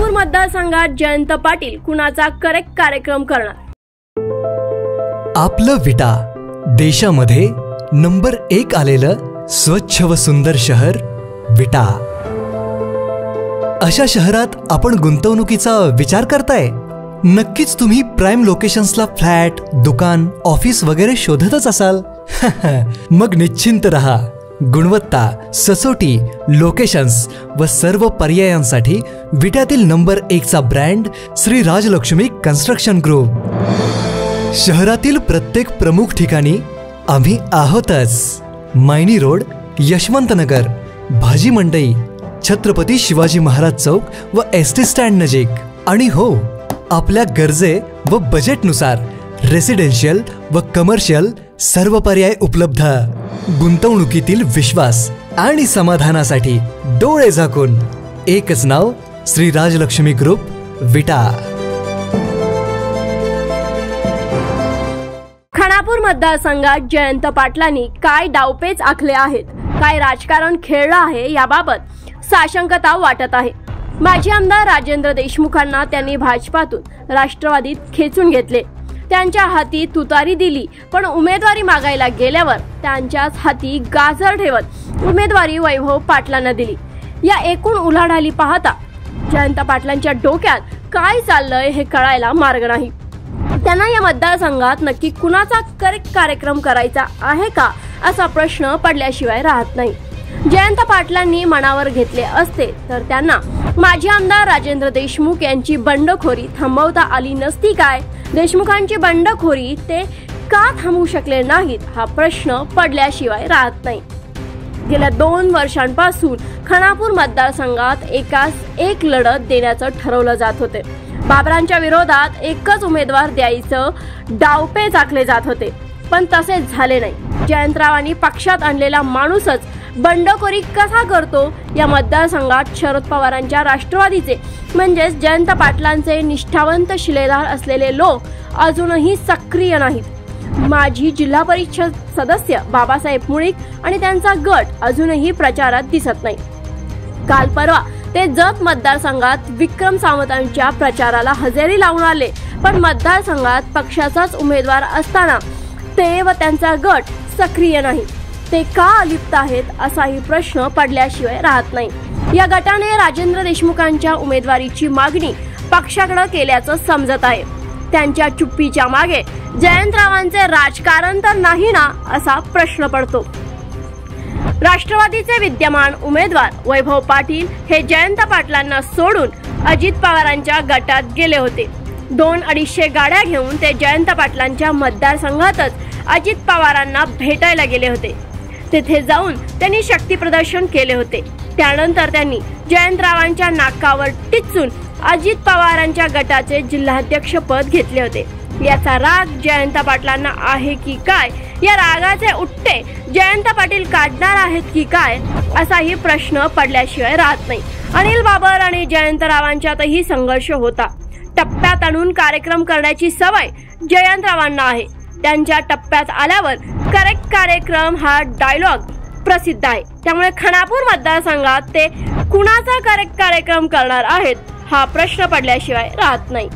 सोलापूर मतदारसंघात जयंत पाटील कुणाचा करेक्ट कार्यक्रम करणार? आपलं विटा देशामध्ये नंबर एक आलेलं स्वच्छ व सुंदर शहर विटा. अशा शहरात आपण गुंतवणुकीचा विचार करताय? नक्कीच तुम्ही प्राईम लोकेशन्सला फ्लॅट दुकान ऑफिस वगैरे शोधतच असाल. मग निश्चिंत रहा. गुणवत्ता ससोटी लोकेशन्स व सर्व पर्यायांसाठी विट्यातील number एकचा brand Shri Rajalakshmi construction group. शहरातील प्रत्येक प्रमुख ठिकाणी आम्ही आहोतच. मायनी रोड यशवंतनगर भाजी मंडई छत्रपती शिवाजी महाराज चौक व एस टी स्टँड नजीक. आणि हो आपल्या गरजे व बजेटनुसार रेसिडेन्शियल व कमर्शियल सर्व पर्याय उपलब्ध. गुंतवणुकीतील विश्वास आणि समाधानासाठी डोळे झाकून. एकच नाव श्री राजलक्ष्मी ग्रुप विटा. खानापूर मतदारसंघात जयंत पाटलांनी काय डावपेच आखले आहेत? काय राजकारण खेळलं आहे याबाबत साशंकता वाटत आहे. माजी आमदार राजेंद्र देशमुखांना त्यांनी भाजपातून राष्ट्रवादीत खेचून घेतले. त्यांच्या हाती तुतारी दिली पण उमेदवारी मागायला गेल्यावर त्यांच्याच हाती गाजर ठेवत उमेदवारी वैभव पाटलांना दिली. या एकूण उलाढाली पाहता जयंत पाटलांच्या डोक्यात काय चाललंय हे कळायला मार्ग नाही. त्यांना या मतदारसंघात नक्की कुणाचा करेक्ट कार्यक्रम करायचा आहे का असा प्रश्न पडल्याशिवाय राहत नाही. जयंत पाटलांनी मनावर घेतले असते तर त्यांना माजी आमदार राजेंद्र देशमुख यांची बंडखोरी थांबवता आली नसती काय? देशमुखांची बंडखोरी ते का थांबवू शकले नाहीत? हा प्रश्न पडल्याशिवाय राहत नाही. गेल्या दोन वर्षांपासून खानापूर मतदारसंघात एकास एक लढत देण्याचं ठरवलं जात होते. बाबरांच्या विरोधात एकच उमेदवार द्यायचं डावपे चाकले जात होते. पण तसेच झाले नाही. जयंतरावांनी पक्षात आणलेला माणूसच बंडखोरी कसा करतो या मतदारसंघात शरद पवारांच्या राष्ट्रवादीचे म्हणजेच जयंत पाटलांचे निष्ठावंत शिलेदार असलेले लोक अजूनही सक्रिय नाहीत. माजी जिल्हा परिषद सदस्य बाबासाहेब मुळीक आणि त्यांचा गट अजूनही प्रचारात दिसत नाही. काल परवा ते जत मतदारसंघात विक्रम सावंतांच्या प्रचाराला हजेरी लावून आले पण मतदारसंघात पक्षाचाच उमेदवार असताना ते व त्यांचा गट सक्रिय नाही ते का अलिप्त आहेत असाही प्रश्न पडल्याशिवाय राहत नाही. या गटाने राजेंद्र देशमुखांच्या उमेदवारीची मागणी पक्षाकडे केल्याचं समजत आहे. त्यांच्या चुप्पीच्या मागे जयंतरावांचे राजकारण तर नाही ना असा प्रश्न पडतो. राष्ट्रवादीचे विद्यमान उमेदवार वैभव पाटील हे जयंत पाटलांना सोडून अजित पवारांच्या गटात गेले होते. दोन अडीचशे गाड्या घेऊन ते जयंत पाटलांच्या मतदारसंघातच अजित पवारांना भेटायला गेले होते. तेथे जाऊन त्यांनी शक्ती प्रदर्शन केले होते. त्यानंतर त्यांनी जयंतरावांच्या नाकावर टिचून अजित पवारांच्या गटाचे जिल्हाध्यक्ष पद घेतले होते. याचा राग जयंत पाटलांना आहे की काय? या रागाचे उट्टे जयंत पाटील काढणार आहेत की काय? असाही प्रश्न पडल्याशिवाय राहत नाही. अनिल बाबर आणि जयंतरावांच्यातही संघर्ष होता. टप्प्यात आणून कार्यक्रम करण्याची सवय जयंतरावांना आहे. त्यांच्या टप्प्यात आल्यावर करेक्ट कार्यक्रम हा डायलॉग प्रसिद्ध आहे. त्यामुळे खानापूर मतदारसंघात ते कुणाचा करेक्ट कार्यक्रम करणार आहेत हा प्रश्न पडल्याशिवाय राहत नाही.